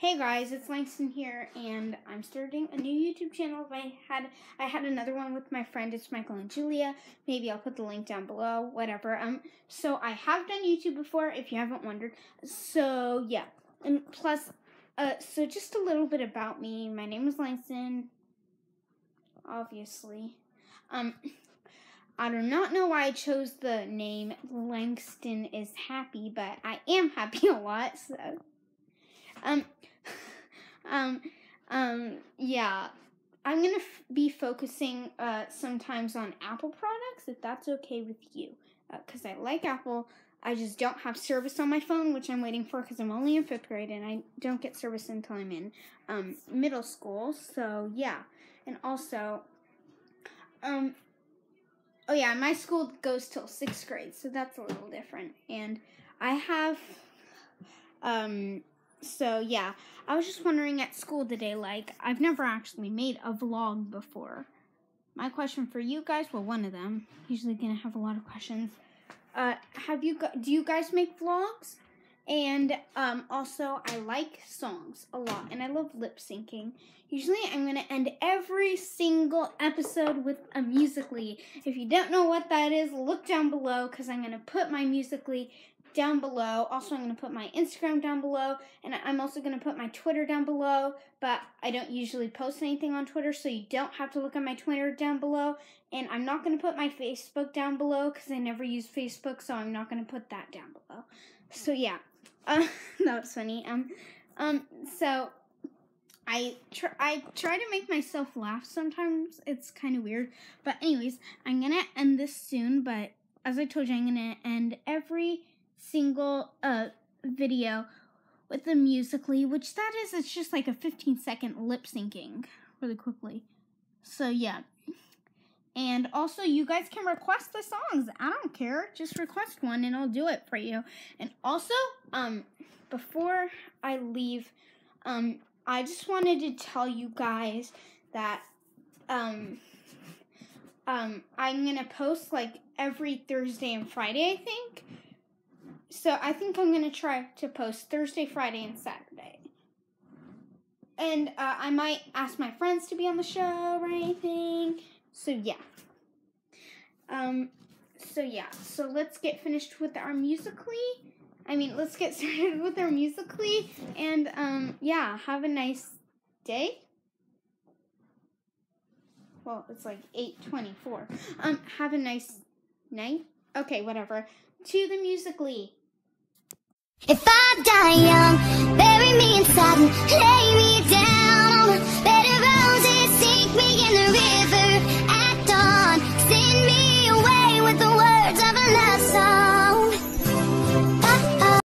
Hey guys, it's Langston here, and I'm starting a new YouTube channel. I had I had another one with my friend. It's Michael and Julia. Maybe I'll put the link down below. Whatever. Um. So I have done YouTube before, if you haven't wondered. So yeah, and plus, uh, so just a little bit about me. My name is Langston. Obviously, um. I do not know why I chose the name Langston is happy, but I am happy a lot, so um, um, um, yeah. I'm gonna f- be focusing uh, sometimes on Apple products, if that's okay with you, because uh, I like Apple. I just don't have service on my phone, which I'm waiting for because I'm only in fifth grade and I don't get service until I'm in um, middle school. So yeah, and also, um, oh yeah, my school goes till sixth grade, so that's a little different. And I have um so yeah, I was just wondering at school today, like I've never actually made a vlog before. My question for you guys, well, one of them, usually gonna have a lot of questions. Uh, have you got do you guys make vlogs? And um, also, I like songs a lot, and I love lip syncing. Usually, I'm going to end every single episode with a Musical.ly. If you don't know what that is, look down below because I'm going to put my Musical.ly down below. Also, I'm going to put my Instagram down below, and I'm also going to put my Twitter down below, but I don't usually post anything on Twitter, so you don't have to look at my Twitter down below. And I'm not going to put my Facebook down below because I never use Facebook, so I'm not going to put that down below. So, yeah, uh, that was funny. Um, um, so I try I try to make myself laugh sometimes. It's kind of weird. But anyways, I'm going to end this soon, but as I told you, I'm going to end every single uh, video with the Musical.ly, which that is, it's just like a 15 second lip syncing really quickly. So yeah. And also, you guys can request the songs. I don't care. Just request one and I'll do it for you. And also, um, before I leave, um, I just wanted to tell you guys that, um, um, I'm gonna post like every Thursday and Friday, I think. So I think I'm gonna try to post Thursday, Friday, and Saturday. And uh, I might ask my friends to be on the show or anything. So yeah. Um. So yeah. So let's get finished with our Musical.ly. I mean, let's get started with our Musical.ly. And um, yeah. Have a nice day. Well, it's like eight twenty-four. Um. Have a nice night. Okay, whatever. To the Musical.ly. If I die young, bury me in satin.